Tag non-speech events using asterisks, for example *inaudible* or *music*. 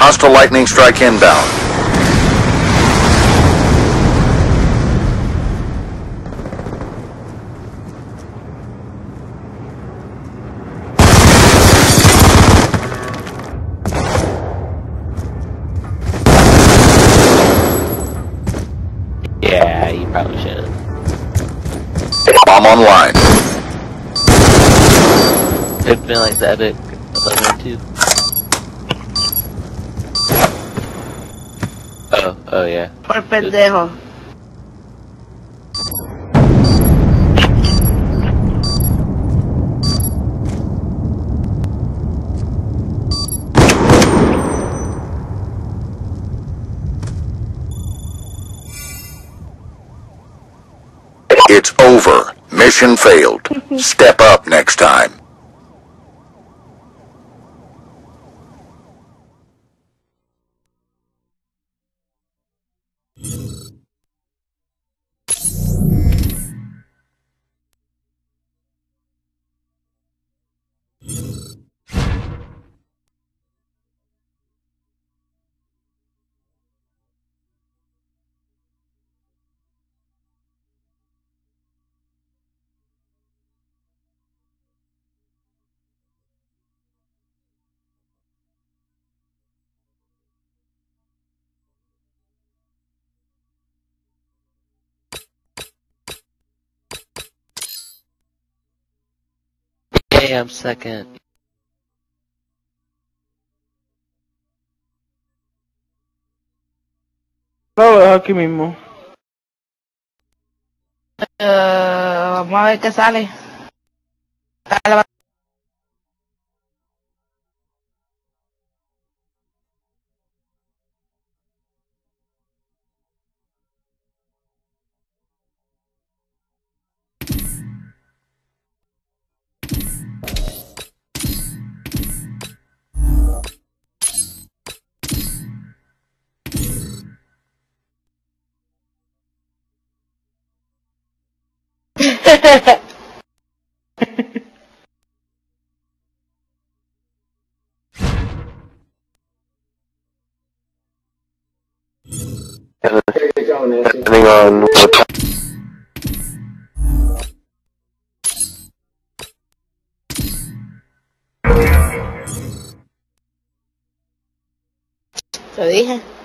Hostile lightning strike inbound. Yeah, you probably should have. Bomb online. It'd been like 11 2. Oh, yeah. Por pendejo. It's over. Mission failed. *laughs* Step up next time. Yay, I'm second. No, lo dejo aquí mismo. Eh, vamos a ver qué sale. Depending on Te dije.